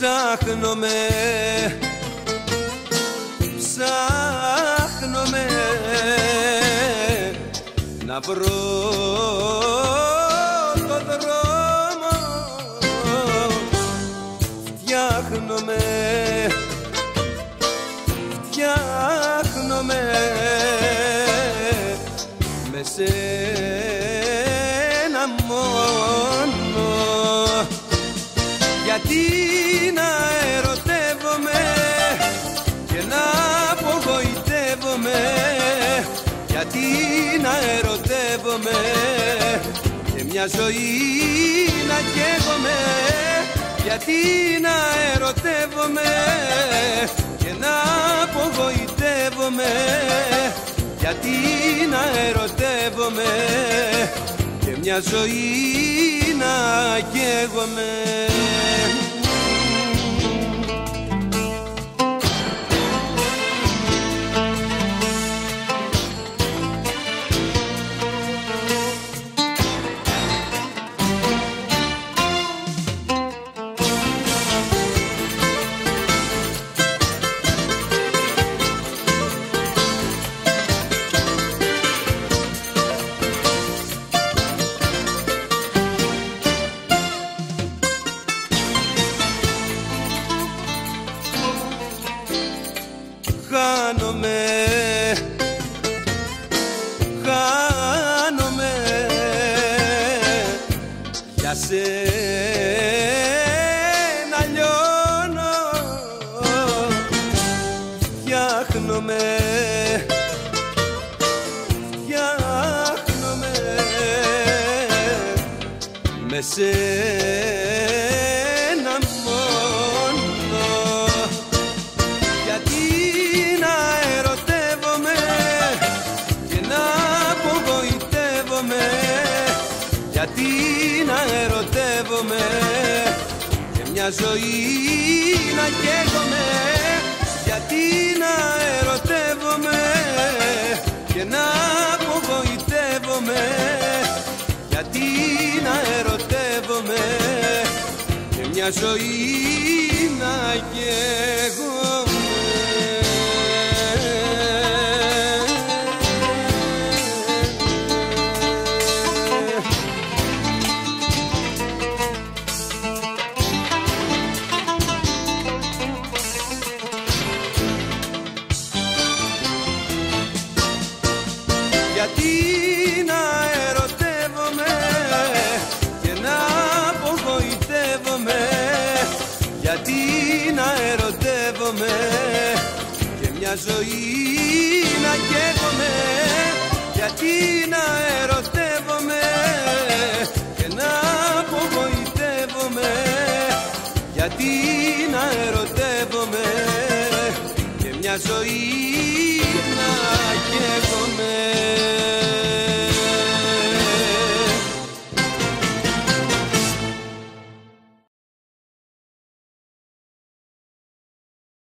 Ψάχνομαι. Ψάχνομαι Να βρω το δρόμο. Φτιάχνομαι Φτιάχνομαι Με σένα μόνο. Γιατί Γιατί να ερωτεύομαι και μια ζωή να καίγομαι. Γιατί να ερωτεύομαι και να απογοητεύομαι. Γιατί να ερωτεύομαι και μια ζωή να καίγομαι σένα λιώνω. Φτιάχνομαι Φτιάχνομαι. Με σένα μια ζωή να καίγομαι Γιατί να ερωτεύομαι και να απογοητεύομαι. Γιατί να ερωτεύομαι και μια ζωή να καίγομαι ερωτεύομαι και μια ζωή να καίγομαι Γιατί να ερωτεύομαι και να απογοητεύομαι Γιατί να ερωτεύομαι και μια ζωή να καίγομαι